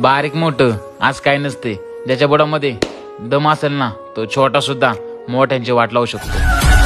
बारीक मोठं. आज काय नसते. ज्याच्या बुडामध्ये दम असेल ना तो छोटा सुद्धा मोठ्यांची वाट लावू शकतो.